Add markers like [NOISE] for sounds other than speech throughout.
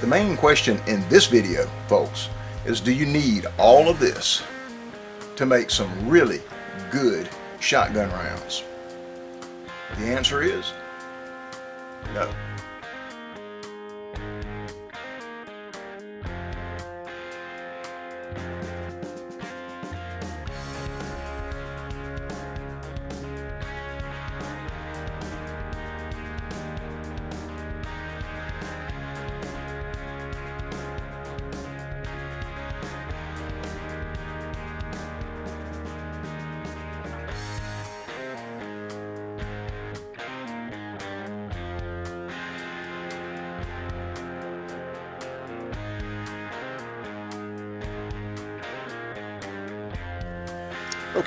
The main question in this video, folks, is do you need all of this to make some really good shotgun rounds? The answer is no.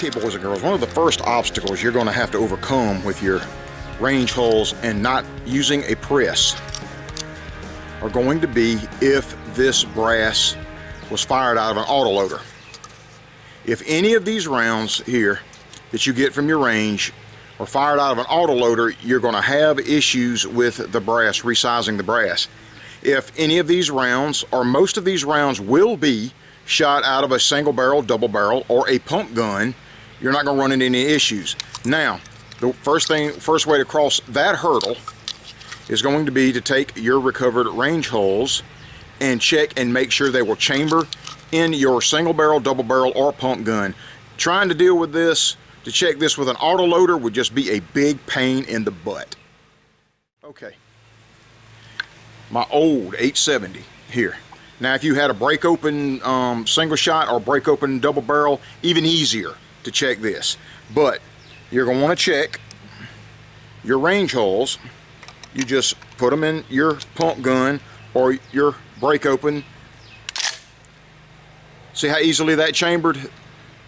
Okay, boys and girls, one of the first obstacles you're going to have to overcome with your range hulls and not using a press are going to be if this brass was fired out of an autoloader. If any of these rounds here that you get from your range are fired out of an autoloader, you're going to have issues with the brass, resizing the brass. If any of these rounds, or most of these rounds will be shot out of a single barrel, double barrel, or a pump gun, you're not going to run into any issues. Now, the first thing, first way to cross that hurdle is going to be to take your recovered range hulls and check and make sure they will chamber in your single barrel, double barrel, or pump gun. Trying to deal with this, to check this with an autoloader would just be a big pain in the butt. Okay, my old 870 here. Now if you had a break open um, single shot or break open double barrel, even easier to check this. But you're going to want to check your range hulls. You just put them in your pump gun or your break open. See how easily that chambered?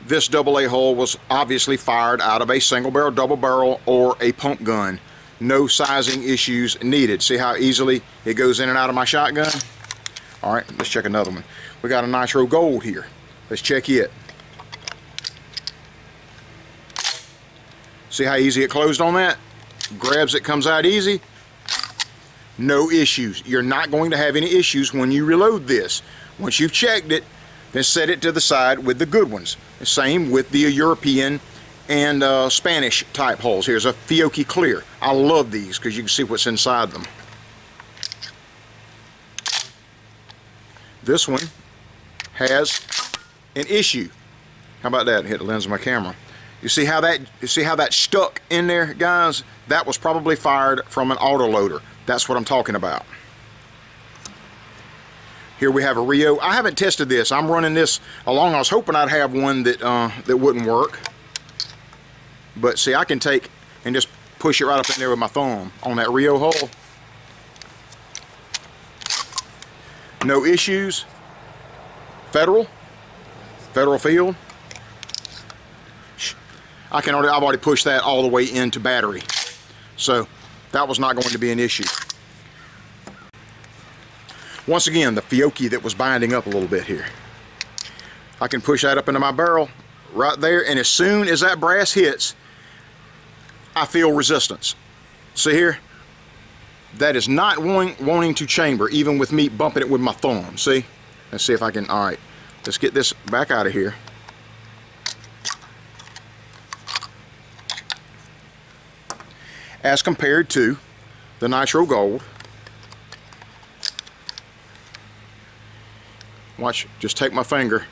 This double A hull was obviously fired out of a single barrel, double barrel, or a pump gun. No sizing issues needed. See how easily it goes in and out of my shotgun? All right, let's check another one. We got a Nitro Gold here. Let's check it. See how easy it closed on that? Grabs it, comes out easy. No issues. You're not going to have any issues when you reload this. Once you've checked it, then set it to the side with the good ones. Same with the European and uh, Spanish type hulls. Here's a Fiocchi Clear. I love these because you can see what's inside them. This one has an issue. How about that? Hit the lens of my camera. You see how that you see how that stuck in there, guys? That was probably fired from an autoloader. That's what I'm talking about. Here we have a Rio. I haven't tested this. I'm running this along. I was hoping I'd have one that uh, that wouldn't work. But see, I can take and just push it right up in there with my thumb on that Rio hull. No issues. Federal. Federal field. I can already, I've already pushed that all the way into battery. So that was not going to be an issue. Once again, the Fiocchi that was binding up a little bit here. I can push that up into my barrel right there and as soon as that brass hits, I feel resistance. See here? That is not wanting, wanting to chamber even with me bumping it with my thumb. See? Let's see if I can, all right. Let's get this back out of here. As compared to the Nitro Gold. Watch, just take my finger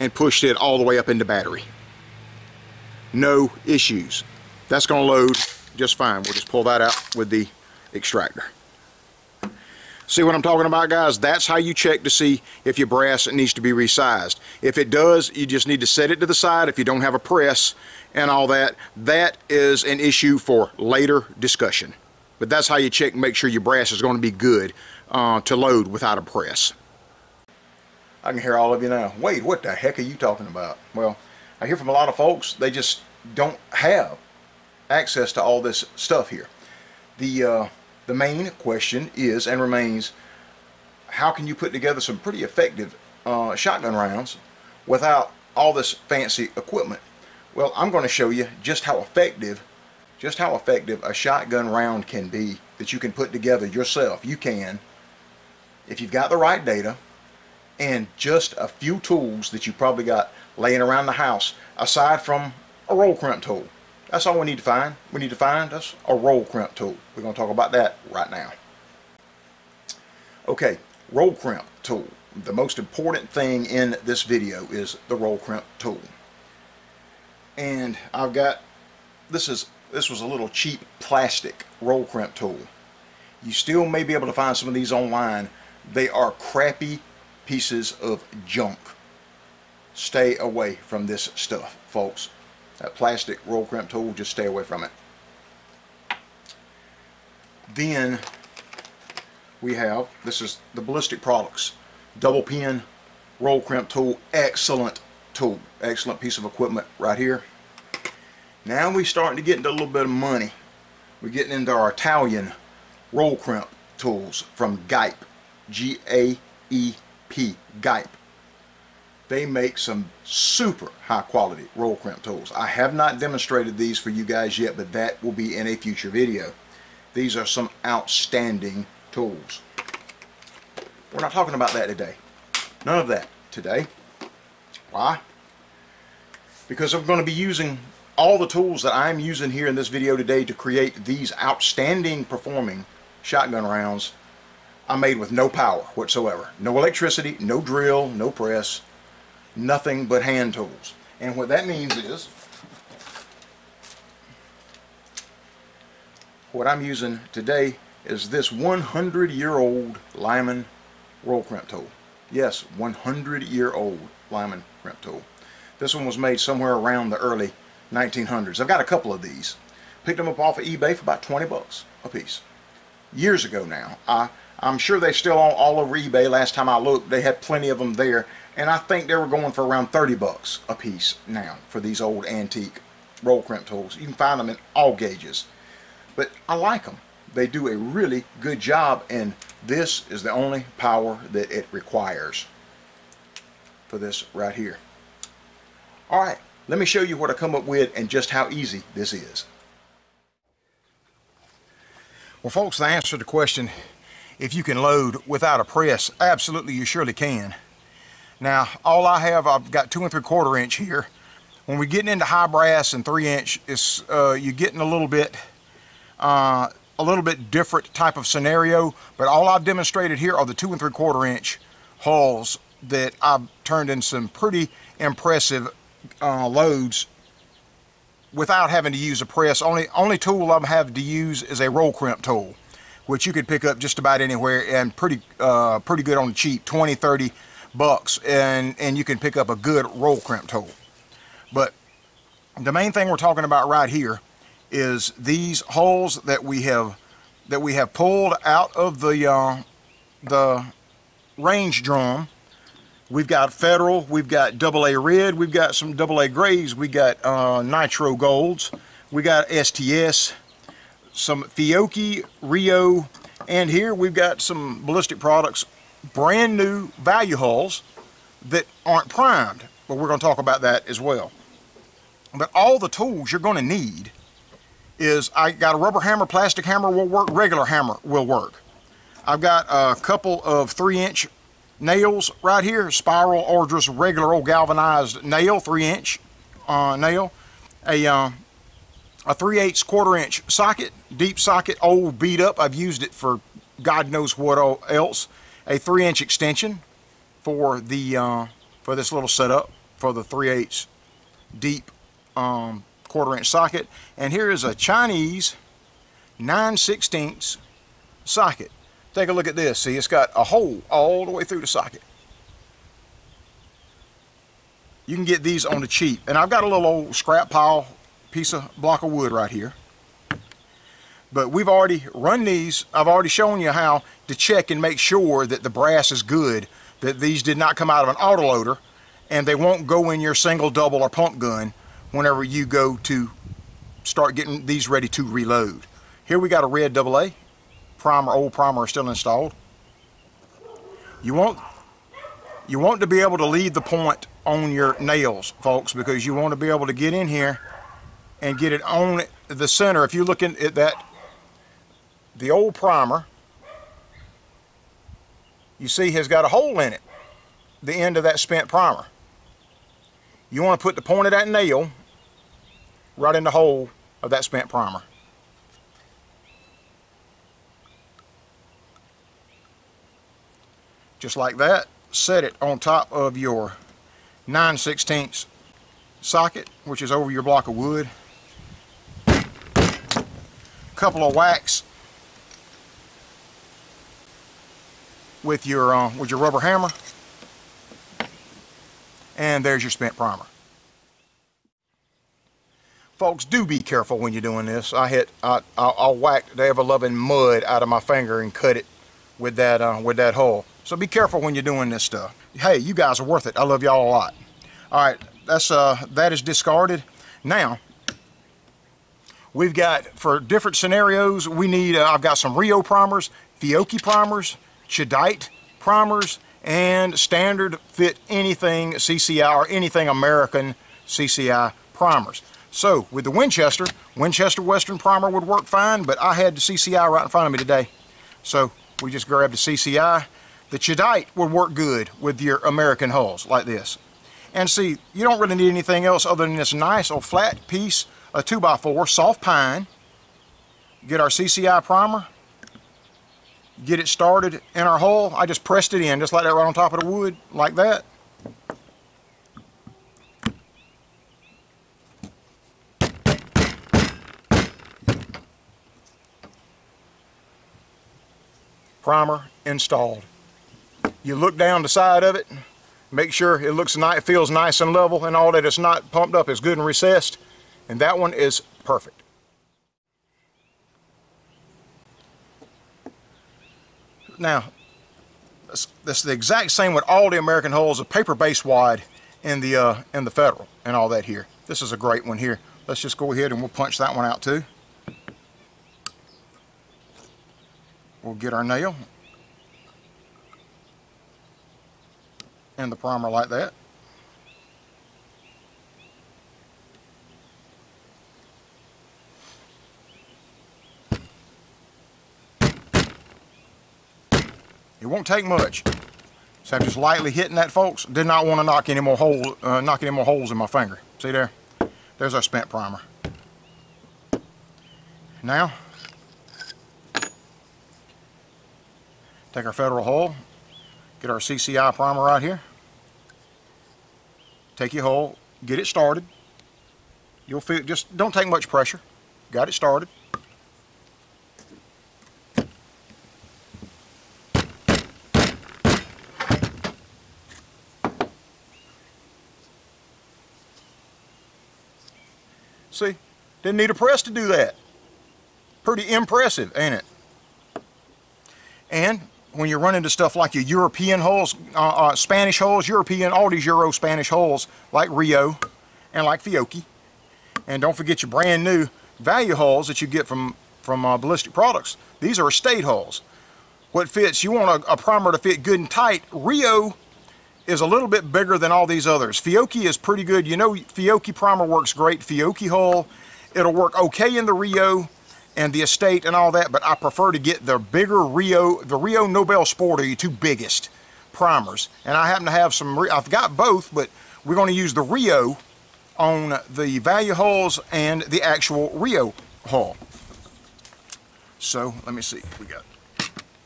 and push it all the way up into battery. No issues. That's going to load just fine. We'll just pull that out with the extractor. See what I'm talking about, guys? That's how you check to see if your brass needs to be resized. If it does, you just need to set it to the side if you don't have a press and all that. That is an issue for later discussion. But that's how you check and make sure your brass is going to be good uh, to load without a press. I can hear all of you now. Wait, what the heck are you talking about? Well, I hear from a lot of folks, they just don't have access to all this stuff here. The uh, the main question is and remains how can you put together some pretty effective uh, shotgun rounds without all this fancy equipment well I'm going to show you just how effective just how effective a shotgun round can be that you can put together yourself you can if you've got the right data and just a few tools that you probably got laying around the house aside from a roll crimp tool. That's all we need to find. We need to find us a roll crimp tool. We're going to talk about that right now. Okay, roll crimp tool. The most important thing in this video is the roll crimp tool. And I've got, this is this was a little cheap plastic roll crimp tool. You still may be able to find some of these online. They are crappy pieces of junk. Stay away from this stuff, folks. That plastic roll crimp tool, just stay away from it. Then we have, this is the Ballistic Products double pin roll crimp tool. Excellent tool. Excellent piece of equipment right here. Now we're starting to get into a little bit of money. We're getting into our Italian roll crimp tools from Gype. G-A-E-P. Gype. They make some super high quality roll crimp tools. I have not demonstrated these for you guys yet, but that will be in a future video. These are some outstanding tools. We're not talking about that today. None of that today. Why? Because I'm going to be using all the tools that I'm using here in this video today to create these outstanding performing shotgun rounds I made with no power whatsoever. No electricity, no drill, no press, nothing but hand tools. And what that means is, what I'm using today is this 100 year old Lyman roll crimp tool. Yes, 100 year old Lyman crimp tool. This one was made somewhere around the early 1900s. I've got a couple of these. Picked them up off of eBay for about 20 bucks a piece. Years ago now. I, I'm sure they're still all, all over eBay. Last time I looked, they had plenty of them there. And I think they were going for around 30 bucks a piece now for these old antique roll crimp tools. You can find them in all gauges. But I like them. They do a really good job and this is the only power that it requires for this right here. Alright, let me show you what I come up with and just how easy this is. Well folks, the answer to the question, if you can load without a press, absolutely you surely can. Now, all I have, I've got two and three quarter inch here. When we're getting into high brass and three inch, it's, uh, you're getting a little bit, uh, a little bit different type of scenario, but all I've demonstrated here are the two and three quarter inch hulls that I've turned in some pretty impressive uh, loads without having to use a press. Only only tool I'm having to use is a roll crimp tool, which you could pick up just about anywhere and pretty uh, pretty good on the cheap, 20, 30 bucks, and and you can pick up a good roll crimp tool. But the main thing we're talking about right here is these hulls that we have that we have pulled out of the uh, the range drum We've got Federal, we've got Double A Red, we've got some Double A Grays, we got uh, Nitro Golds, we got STS, some Fiocchi, Rio, and here we've got some ballistic products, brand new value hulls that aren't primed, but we're going to talk about that as well. But all the tools you're going to need is I got a rubber hammer, plastic hammer will work, regular hammer will work. I've got a couple of three inch nails right here, spiral or just regular old galvanized nail, three inch uh, nail, a, uh, a 3 8 quarter inch socket, deep socket, old beat up. I've used it for God knows what else. A 3 inch extension for the uh, for this little setup for the 3 8 deep um, quarter inch socket. And here is a Chinese 9 16 socket. Take a look at this. See, it's got a hole all the way through the socket. You can get these on the cheap. And I've got a little old scrap pile piece of block of wood right here. But we've already run these. I've already shown you how to check and make sure that the brass is good, that these did not come out of an autoloader, and they won't go in your single, double, or pump gun whenever you go to start getting these ready to reload. Here we got a red double A primer, old primer is still installed. You want you want to be able to leave the point on your nails, folks, because you want to be able to get in here and get it on the center. If you're looking at that, the old primer you see has got a hole in it, the end of that spent primer. You want to put the point of that nail right in the hole of that spent primer. Just like that, set it on top of your 9 16 socket, which is over your block of wood. A couple of whacks with your uh, with your rubber hammer, and there's your spent primer. Folks, do be careful when you're doing this. I hit, I, I'll, I'll whack the ever-loving mud out of my finger and cut it with that uh, with that hole. So be careful when you're doing this stuff. Hey, you guys are worth it. I love y'all a lot. All right, that's uh, that is discarded. Now, we've got, for different scenarios, we need, uh, I've got some Rio primers, Fiocchi primers, Cheddite primers, and standard fit anything CCI or anything American CCI primers. So with the Winchester, Winchester Western primer would work fine, but I had the CCI right in front of me today. So we just grabbed the CCI. The Cheddite would work good with your American hulls like this. And see, you don't really need anything else other than this nice old flat piece of 2x4 soft pine. Get our CCI primer. Get it started in our hull. I just pressed it in just like that right on top of the wood, like that. Primer installed. You look down the side of it, make sure it looks nice, feels nice and level and all that it's not pumped up, it's good and recessed. And that one is perfect. Now, that's, the exact same with all the American hulls, a paper base wide in the, uh, in the Federal and all that here. This is a great one here. Let's just go ahead and we'll punch that one out too. We'll get our nail and the primer like that. It won't take much. So I'm just lightly hitting that, folks. Did not want to knock any more hole, uh, knock any more holes in my finger. See there? There's our spent primer. Now, take our Federal hull, get our CCI primer right here. Take your hull, get it started. You'll feel, just don't take much pressure. Got it started. See, didn't need a press to do that. Pretty impressive, ain't it? And when you run into stuff like your European hulls, uh, uh, Spanish hulls, European, all these Euro Spanish hulls, like Rio and like Fiocchi, and don't forget your brand new value hulls that you get from, from uh, Ballistic Products. These are estate hulls. What fits, you want a, a primer to fit good and tight. Rio is a little bit bigger than all these others. Fiocchi is pretty good. You know Fiocchi primer works great. Fiocchi hull, it'll work okay in the Rio and the Estate and all that, but I prefer to get the bigger Rio, the Rio Nobel Sport are your two biggest primers. And I happen to have some, I've got both, but we're going to use the Rio on the value hulls and the actual Rio hull. So let me see, we got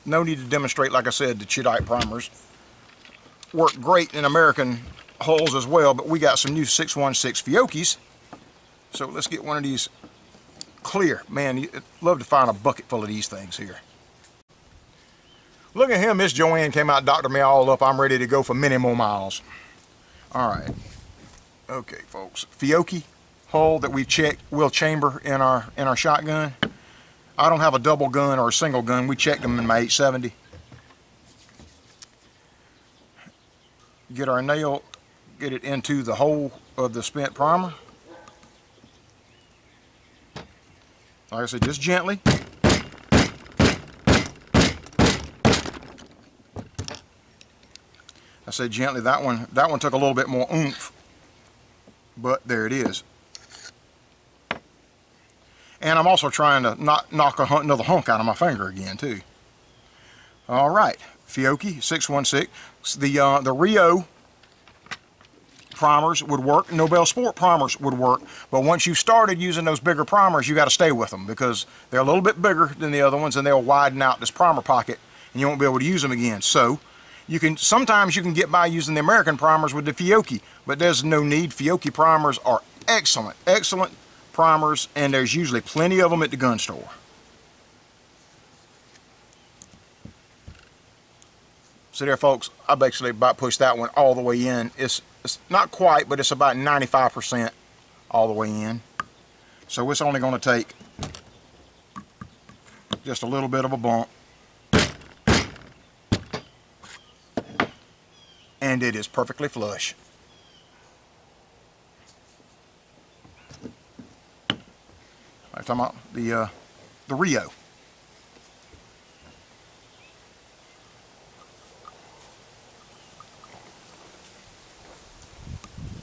no need to demonstrate, like I said, the Cheddite primers work great in American hulls as well, but we got some new 616 Fiocchis. So let's get one of these clear. Man, I'd love to find a bucket full of these things here. Look at him, Miss Joanne came out, doctored me all up. I'm ready to go for many more miles. All right. Okay, folks. Fiocchi hull that we checked will chamber in our in our shotgun. I don't have a double gun or a single gun. We checked them in my 870. get our nail, get it into the hole of the spent primer. Like I said, just gently. I said gently, that one, that one took a little bit more oomph, but there it is. And I'm also trying to not knock a, another hunk out of my finger again too. All right, Fiocchi 616. The, uh, the Rio primers would work. Nobel Sport primers would work. But once you've started using those bigger primers, you got to stay with them because they're a little bit bigger than the other ones and they'll widen out this primer pocket and you won't be able to use them again. So you can sometimes you can get by using the American primers with the Fiocchi, but there's no need. Fiocchi primers are excellent, excellent primers and there's usually plenty of them at the gun store. So there folks, I basically about pushed that one all the way in. It's it's not quite, but it's about 95% all the way in. So it's only going to take just a little bit of a bump. And it is perfectly flush. I'm talking about the, uh, the Rio.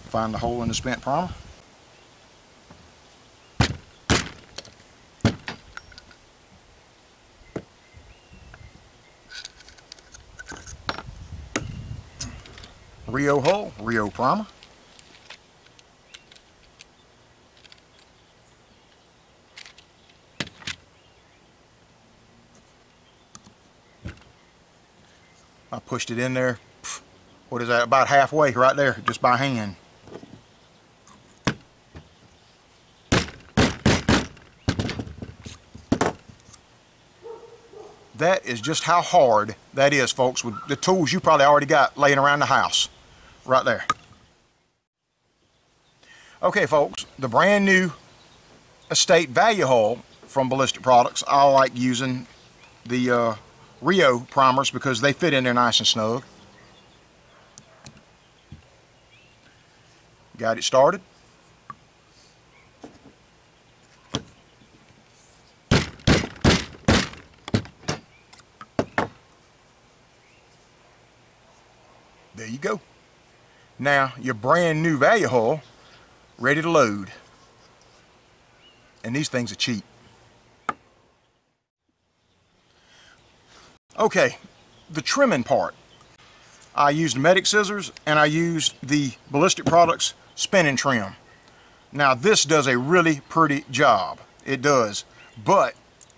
Find the hole in the spent primer. Rio hull, Rio primer. I pushed it in there, what is that, about halfway right there, just by hand. That is just how hard that is, folks, with the tools you probably already got laying around the house. Right there. Okay, folks, the brand new Estate Value Hull from Ballistic Products. I like using the uh, Rio primers because they fit in there nice and snug. Got it started. There you go. Now, your brand new value hull, ready to load. And these things are cheap. Okay, the trimming part. I used medic scissors and I used the Ballistic Products spin and trim. Now this does a really pretty job. It does. But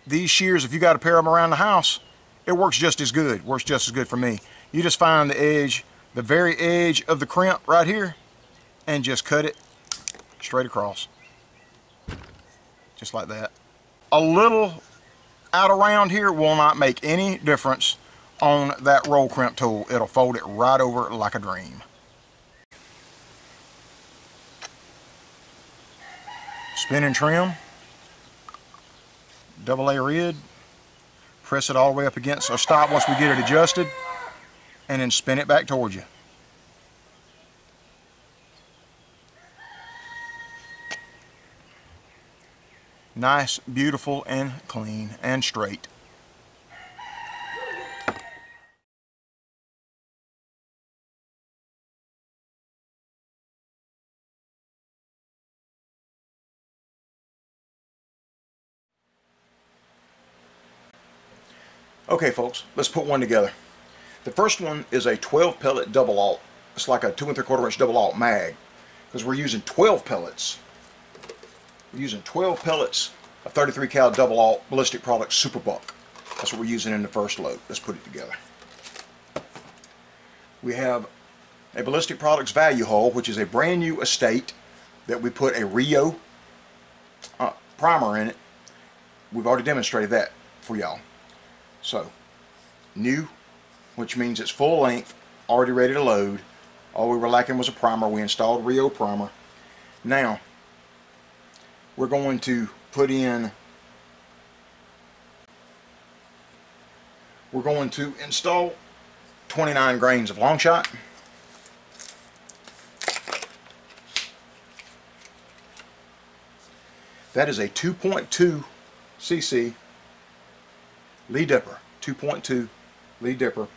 these shears, if you got a pair of them around the house, it works just as good. Works just as good for me. You just find the edge the very edge of the crimp right here and just cut it straight across. Just like that. A little out around here will not make any difference on that roll crimp tool. It'll fold it right over like a dream. Spin and trim. Double A rid. Press it all the way up against, or stop once we get it adjusted and then spin it back towards you. Nice, beautiful, and clean and straight. Okay folks, let's put one together. The first one is a 12 pellet double alt. It's like a two and three quarter inch double alt mag because we're using 12 pellets. We're using 12 pellets of 33 cal double alt ballistic product super buck. That's what we're using in the first load. Let's put it together. We have a ballistic products value hull, which is a brand new estate that we put a Rio uh, primer in it. We've already demonstrated that for y'all. So, new which means it's full length, already ready to load. All we were lacking was a primer. We installed Rio primer. Now, we're going to put in, we're going to install 29 grains of Longshot. That is a 2.2 cc Lee Dipper, 2.2 Lee Dipper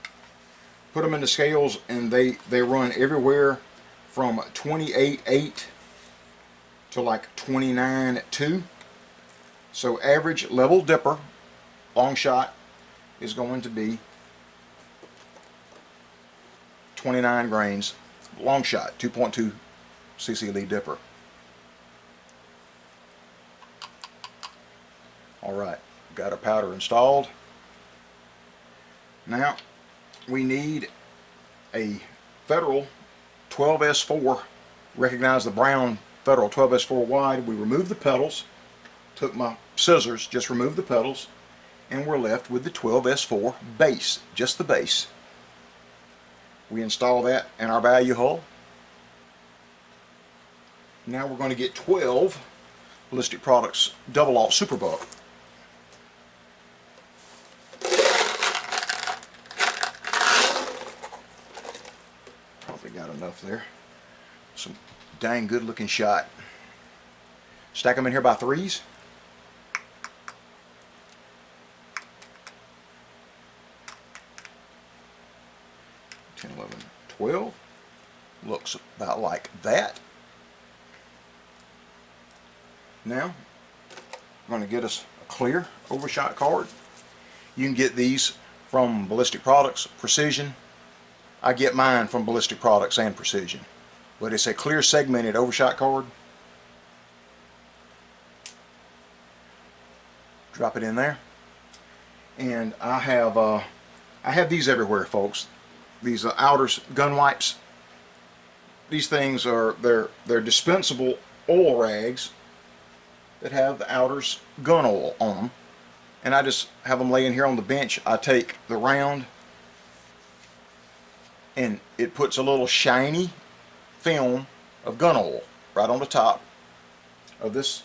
put them in the scales and they they run everywhere from 28.8 to like 29.2 so average level dipper Longshot is going to be 29 grains, Longshot, 2.2 cc Lee dipper. Alright, got our powder installed. Now, we need a Federal 12S4, recognize the brown Federal 12S4 wide. We removed the petals, took my scissors, just removed the petals, and we're left with the 12S4 base, just the base. We install that in our value hull. Now we're going to get 12 Ballistic Products Double Alt Superbuck. Probably got enough there. Some dang good looking shot. Stack them in here by threes. 11, 12. Looks about like that. Now, I'm going to get us a clear overshot card. You can get these from Ballistic Products, Precision. I get mine from Ballistic Products and Precision. But it's a clear segmented overshot card. Drop it in there. And I have uh, I have these everywhere, folks these uh, outers gun wipes. These things are they're they're dispensable oil rags that have the outers gun oil on them. And I just have them laying here on the bench. I take the round and it puts a little shiny film of gun oil right on the top of this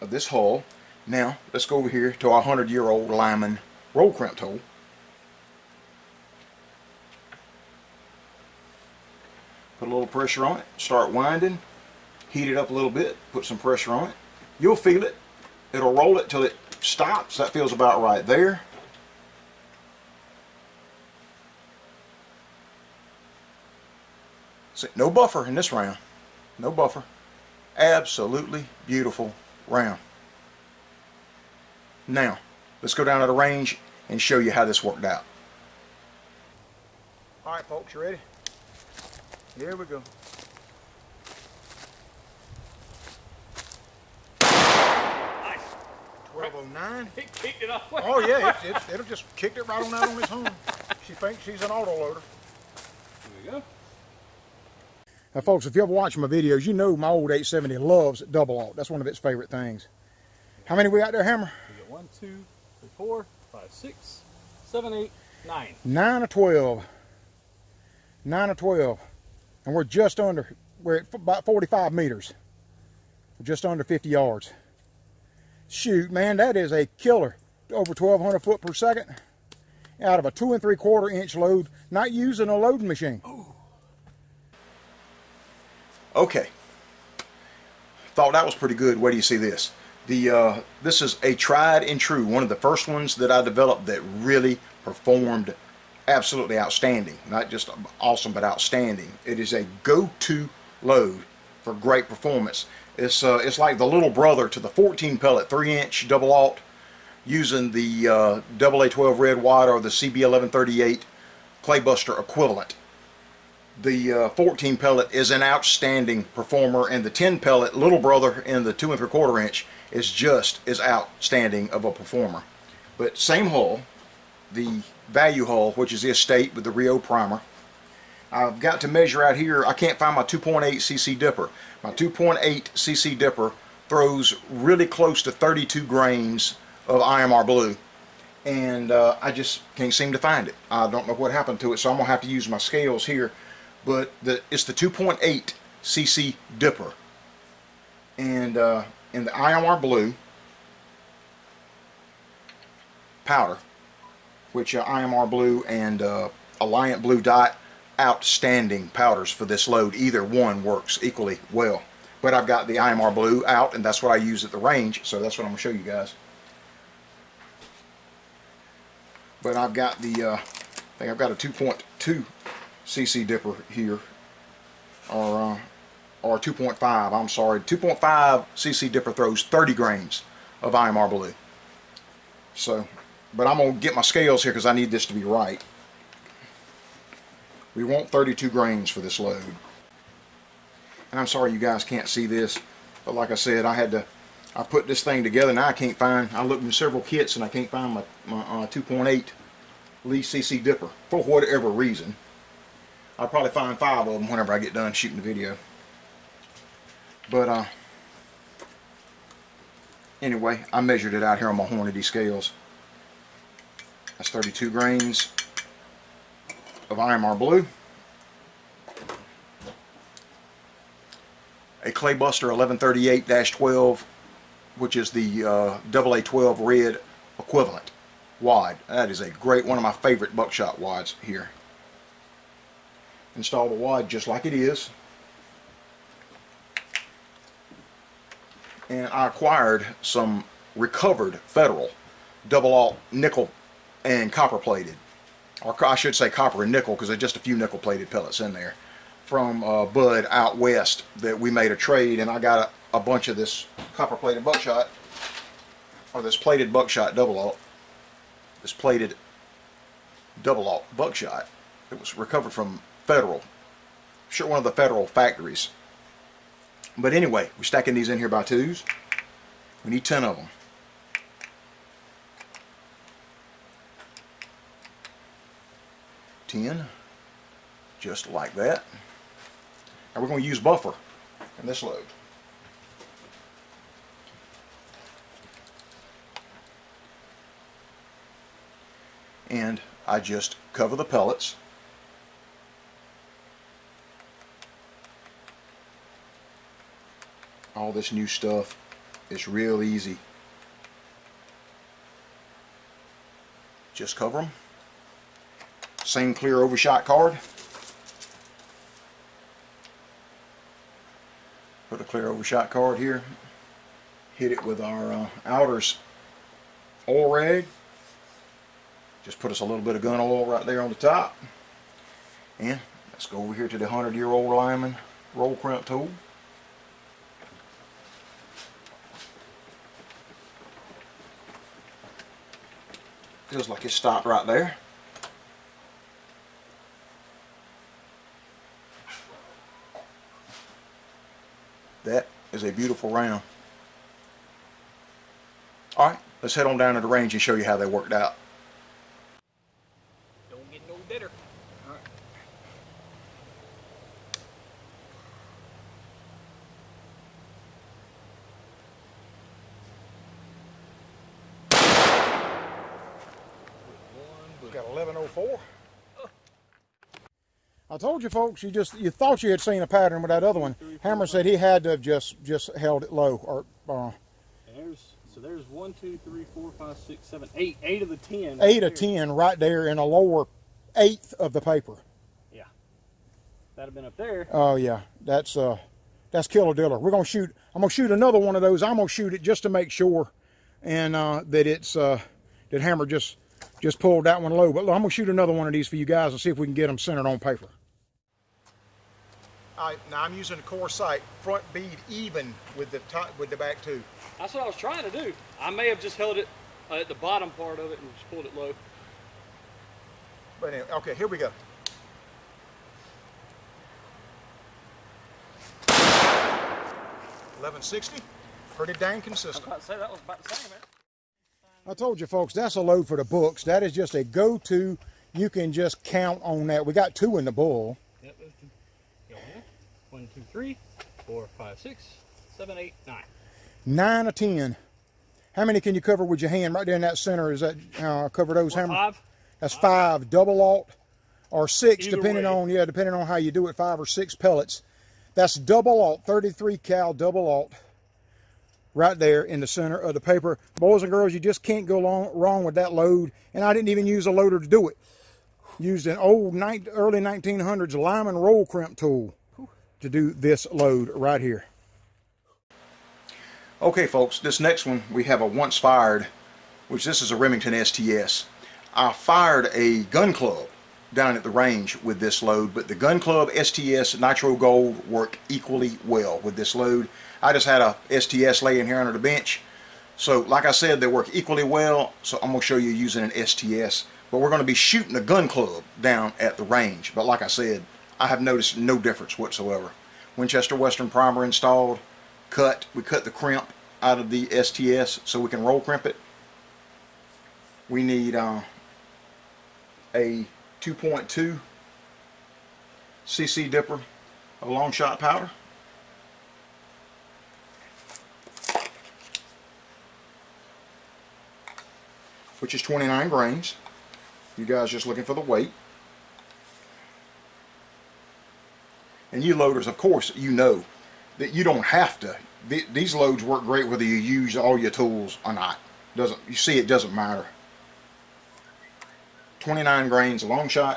of this hull. Now let's go over here to our 100 year old Lyman roll crimp tool. put a little pressure on it, start winding, heat it up a little bit, put some pressure on it. You'll feel it. It'll roll it till it stops. That feels about right there. See, no buffer in this round. No buffer. Absolutely beautiful round. Now, let's go down to the range and show you how this worked out. All right, folks, you ready? Here we go. Nice. 1209. It kicked it off. Oh yeah, it, [LAUGHS] it, it'll just kicked it right on out on its own. She thinks she's an auto loader. Here we go. Now folks, if you ever watch my videos, you know my old 870 loves double alt. That's one of its favorite things. How many we got there, Hammer? We got one, two, three, four, five, six, seven, eight, nine. Nine or 12. Nine or 12 and we're just under, we're at about 45 meters. We're just under 50 yards. Shoot, man, that is a killer. Over 1,200 foot per second out of a two and three quarter inch load, not using a loading machine. Oh, Okay. Thought that was pretty good. Where do you see this? The uh, This is a tried and true, one of the first ones that I developed that really performed absolutely outstanding. Not just awesome, but outstanding. It is a go-to load for great performance. It's uh, it's like the little brother to the 14 pellet 3 inch double alt using the uh, AA12 red wide or the CB1138 Claybuster equivalent. The uh, 14 pellet is an outstanding performer and the 10 pellet little brother in the 2 and 3 quarter inch is just as outstanding of a performer. But same hull, the value hull, which is the estate with the Rio primer. I've got to measure out here. I can't find my 2.8 cc dipper. My 2.8 cc dipper throws really close to 32 grains of IMR blue and uh, I just can't seem to find it. I don't know what happened to it so I'm gonna have to use my scales here but the, it's the 2.8 cc dipper and uh, in the IMR blue powder which uh, IMR Blue and uh, Alliant Blue Dot, outstanding powders for this load. Either one works equally well. But I've got the IMR Blue out, and that's what I use at the range, so that's what I'm going to show you guys. But I've got the, uh, I think I've got a 2.2 cc dipper here, or, uh, or 2.5, I'm sorry. 2.5 cc dipper throws 30 grains of IMR Blue. So but I'm going to get my scales here because I need this to be right. We want 32 grains for this load. And I'm sorry you guys can't see this, but like I said, I had to, I put this thing together. Now I can't find, I looked in several kits and I can't find my, my uh, 2.8 Lee CC dipper for whatever reason. I'll probably find five of them whenever I get done shooting the video. But uh, anyway, I measured it out here on my Hornady scales. That's 32 grains of IMR blue. A Claybuster 1138-12, which is the uh, AA12 red equivalent wide. That is a great, one of my favorite buckshot wads here. Install the wad just like it is. And I acquired some recovered Federal double alt nickel and copper plated or I should say copper and nickel because there's just a few nickel plated pellets in there from uh, Bud out west that we made a trade and I got a, a bunch of this copper plated buckshot or this plated buckshot double alt this plated double alt buckshot it was recovered from Federal. Sure one of the Federal factories. But anyway we're stacking these in here by twos. We need 10 of them. 10 just like that. And we're going to use buffer in this load. And I just cover the pellets all this new stuff is real easy just cover them same clear overshot card. Put a clear overshot card here. Hit it with our uh, Outers oil rag. Just put us a little bit of gun oil right there on the top. And let's go over here to the 100 year old Lyman roll crimp tool. Feels like it stopped right there. That is a beautiful round. Alright, let's head on down to the range and show you how they worked out. Don't get no better. Alright. Got 1104. I told you folks, you just you thought you had seen a pattern with that other one. Hammer said he had to have just just held it low or uh, there's so there's one, two, three, four, five, six, seven, eight, eight of the ten. Eight of ten right there in a lower eighth of the paper. Yeah. That'd have been up there. Oh yeah. That's uh that's killer diller. We're gonna shoot I'm gonna shoot another one of those. I'm gonna shoot it just to make sure and uh that it's uh that hammer just just pulled that one low. But look, I'm gonna shoot another one of these for you guys and see if we can get them centered on paper. All right, now I'm using a core sight, front bead even with the top, with the back too. That's what I was trying to do. I may have just held it uh, at the bottom part of it and just pulled it low. But anyway, okay, here we go. Eleven sixty, pretty dang consistent. I was about to say that was about the same. Man. I told you folks, that's a load for the books. That is just a go-to. You can just count on that. We got two in the bull. Yep, one, two, three, four, five, six, seven, eight, nine. Nine or ten. How many can you cover with your hand right there in that center? Is that uh, cover those? Four, five. That's five double alt or six, Either depending way. on yeah, depending on how you do it. Five or six pellets. That's double alt, 33 cal double alt, right there in the center of the paper. Boys and girls, you just can't go long, wrong with that load. And I didn't even use a loader to do it. Used an old early 1900s Lyman roll crimp tool to do this load right here. Okay, folks, this next one we have a once fired, which this is a Remington STS. I fired a gun club down at the range with this load, but the gun club STS Nitro Gold work equally well with this load. I just had a STS laying here under the bench. So like I said, they work equally well. So I'm gonna show you using an STS but we're going to be shooting a gun club down at the range. But like I said, I have noticed no difference whatsoever. Winchester Western primer installed, cut. We cut the crimp out of the STS so we can roll crimp it. We need uh, a 2.2 CC dipper of Longshot powder. Which is 29 grains. You guys just looking for the weight. And you loaders, of course, you know that you don't have to. These loads work great whether you use all your tools or not. Doesn't you see? It doesn't matter. 29 grains, Longshot.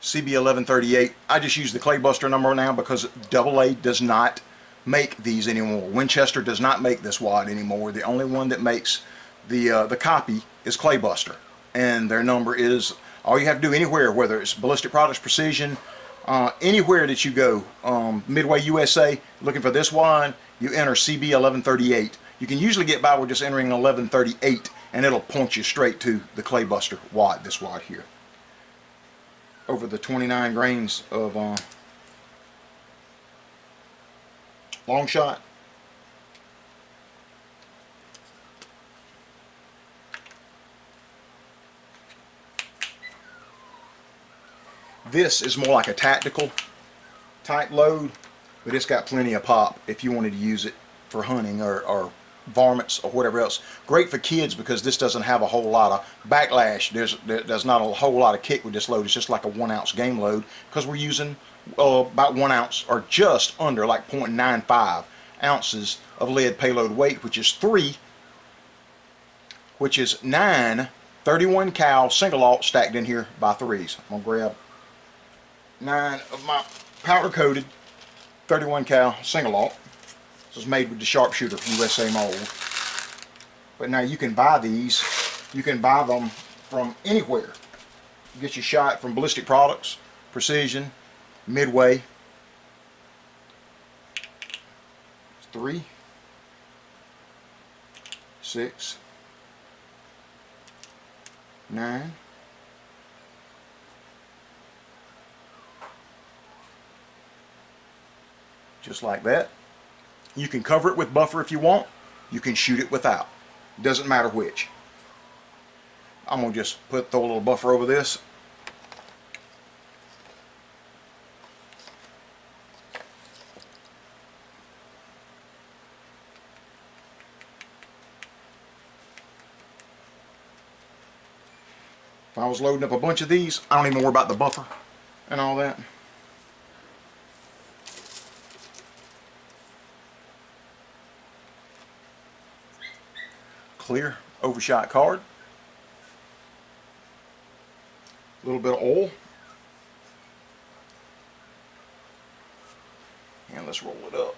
CB1138. I just use the Claybuster number now because AA does not make these anymore. Winchester does not make this wad anymore. The only one that makes the uh, the copy is Claybuster, and their number is all you have to do anywhere, whether it's Ballistic Products Precision, uh, anywhere that you go, um, Midway USA, looking for this wad, you enter CB1138. You can usually get by with just entering 1138, and it'll point you straight to the Claybuster wad, this wad here. Over the 29 grains of uh, Longshot. This is more like a tactical type load, but it's got plenty of pop if you wanted to use it for hunting or, or varmints or whatever else. Great for kids because this doesn't have a whole lot of backlash. There's there's not a whole lot of kick with this load. It's just like a one ounce game load because we're using uh, about one ounce or just under like 0.95 ounces of lead payload weight, which is three, which is nine 31 cal single aught stacked in here by threes. I'm gonna grab nine of my powder coated 31 cal single aught. This is made with the Sharpshooter USA mold. But now you can buy these, you can buy them from anywhere. You get your shot from Ballistic Products, Precision, Midway. Three, six, nine, just like that. You can cover it with buffer if you want. You can shoot it without. Doesn't matter which. I'm going to just put throw a little buffer over this. If I was loading up a bunch of these, I don't even worry about the buffer and all that. Clear overshot card. A little bit of oil. And let's roll it up.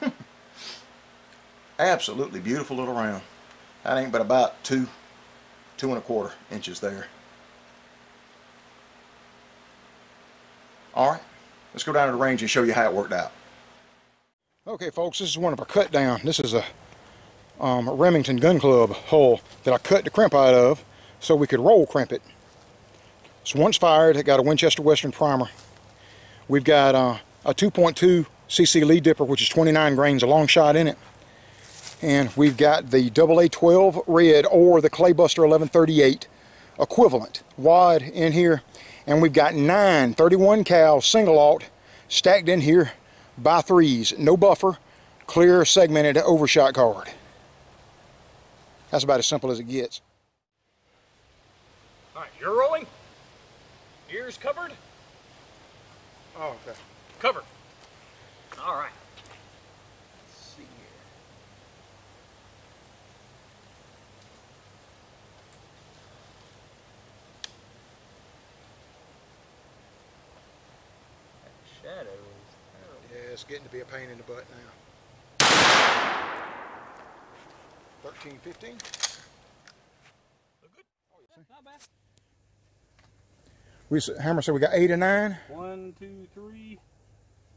Hmm. Absolutely beautiful little round. That ain't but about two, two and a quarter inches there. Alright, let's go down to the range and show you how it worked out. Okay folks, this is one of our cut down. This is a, um, a Remington Gun Club hull that I cut the crimp out of so we could roll crimp it. So once fired, it got a Winchester Western primer. We've got uh, a 2.2 cc lead dipper, which is 29 grains a Longshot in it and we've got the AA12 red or the Claybuster 1138 equivalent wad in here. And we've got nine 31 cal single aught stacked in here by threes. No buffer clear segmented overshot card that's about as simple as it gets. All right you're rolling. Ears covered. Oh okay. Covered. All right shadow is terrible. Yeah, it's getting to be a pain in the butt now. 13, 15. Look good. Yeah, not bad. We, s- Hammer said we got eight or nine. One, two, three,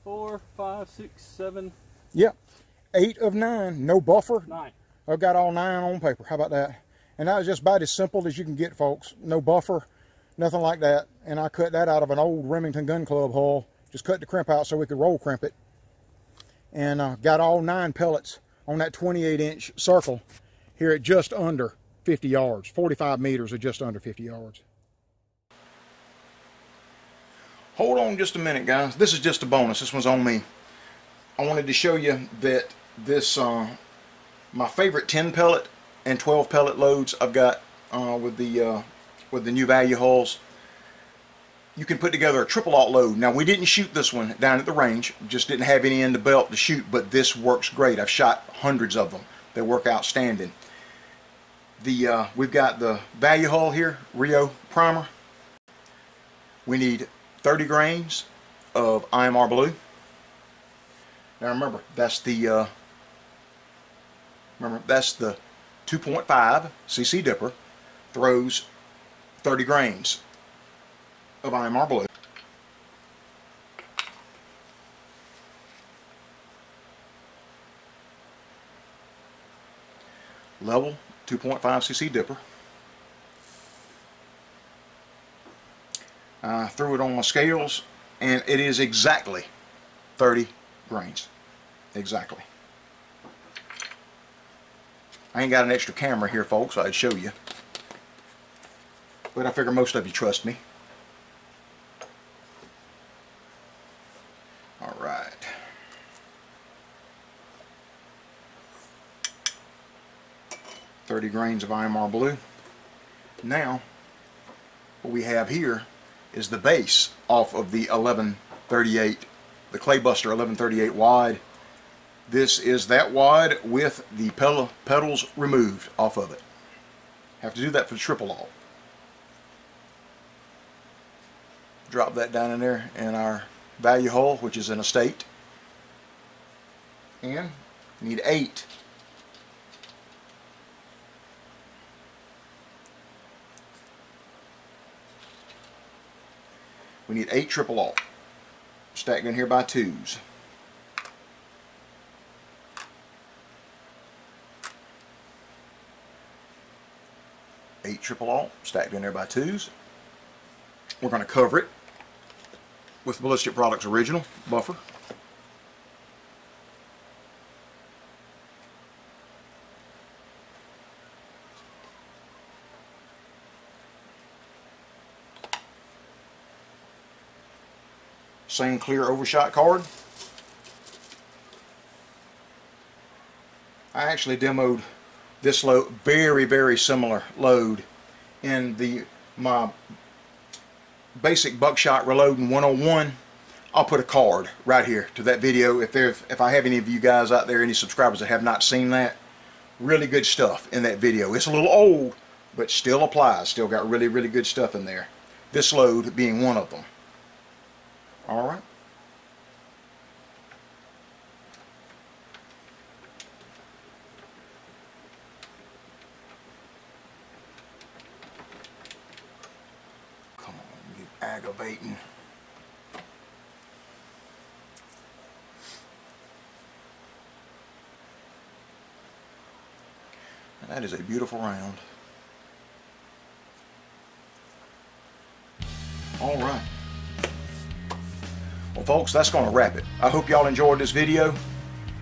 four, five, six, seven, Yep. Eight of nine, no buffer. nine. I've got all nine on paper. How about that? And that was just about as simple as you can get, folks. No buffer, nothing like that. And I cut that out of an old Remington Gun Club hull. Just cut the crimp out so we could roll crimp it. And uh, got all nine pellets on that 28 inch circle here at just under 50 yards. 45 meters or just under 50 yards. Hold on just a minute, guys. This is just a bonus. This one's on me. I wanted to show you that this, uh, my favorite 10 pellet and 12 pellet loads I've got uh, with the uh, with the new value hulls. You can put together a triple aught load. Now we didn't shoot this one down at the range, just didn't have any in the belt to shoot, but this works great. I've shot hundreds of them. They work outstanding. The uh, we've got the value hull here, Rio primer. We need 30 grains of IMR blue. Now remember, that's the uh, remember that's the 2.5 cc dipper throws 30 grains of IMR blue. Level 2.5 cc dipper. I threw it on my scales and it is exactly 30 grains. Exactly. I ain't got an extra camera here, folks, I'd show you. But I figure most of you trust me. All right. Thirty grains of IMR blue. Now, what we have here is the base off of the 1138, the Claybuster 1138 wad. This is that wad with the petal, petals removed off of it. Have to do that for the triple aught. Drop that down in there in our value hull, which is an estate. And need eight. We need eight triple aught. Stacked in here by twos. Eight triple aught stacked in there by twos. We're going to cover it with Ballistic Products Original buffer. Same clear overshot card. I actually demoed this load, very, very similar load in the my basic buckshot reloading 101 I'll put a card right here to that video. If there if I have any of you guys out there any subscribers that have not seen that really good stuff in that video. It's a little old but still applies. Still got really really good stuff in there. This load being one of them all right come on you aggravating And that is a beautiful round. All right. Folks, that's going to wrap it. I hope y'all enjoyed this video.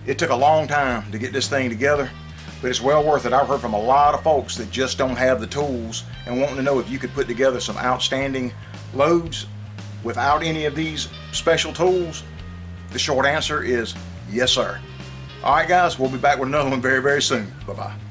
It took a long time to get this thing together, but it's well worth it. I've heard from a lot of folks that just don't have the tools and wanting to know if you could put together some outstanding loads without any of these special tools. The short answer is yes, sir. All right, guys, we'll be back with another one very, very soon. Bye-bye.